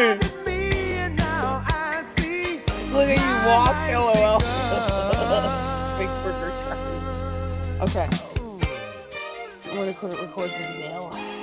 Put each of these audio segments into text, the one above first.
Look at you walk, lol. Big burger challenge. Okay. I'm gonna record this now.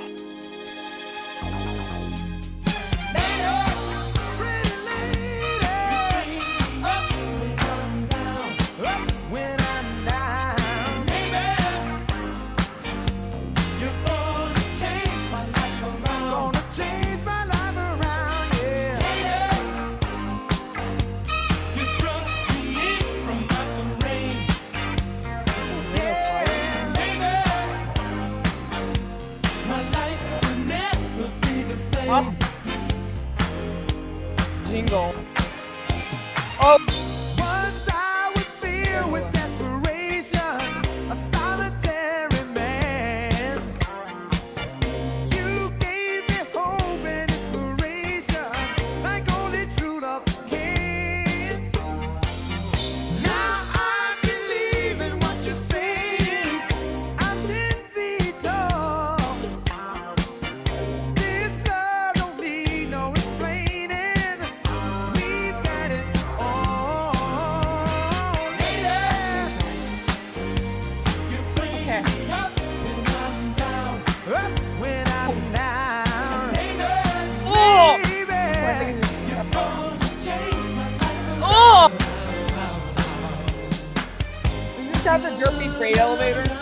jingle. Oh! have the Derpy Freight elevator?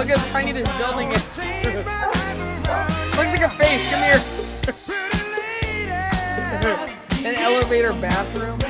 look how tiny this building is. Looks like a face, come here. An elevator bathroom.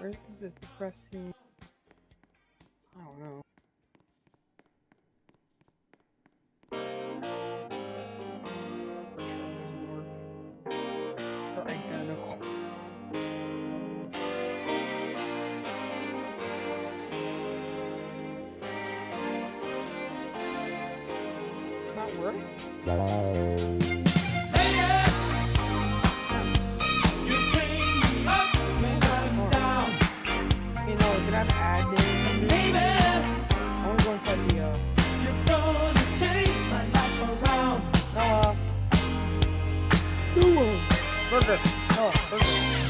Where's the depressing... I don't know. It's not working. Okay.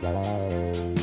拜拜。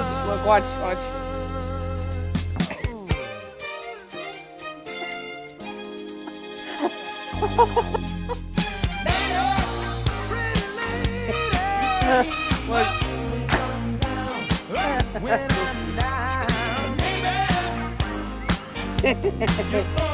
Mama, look, watch, watch. Look.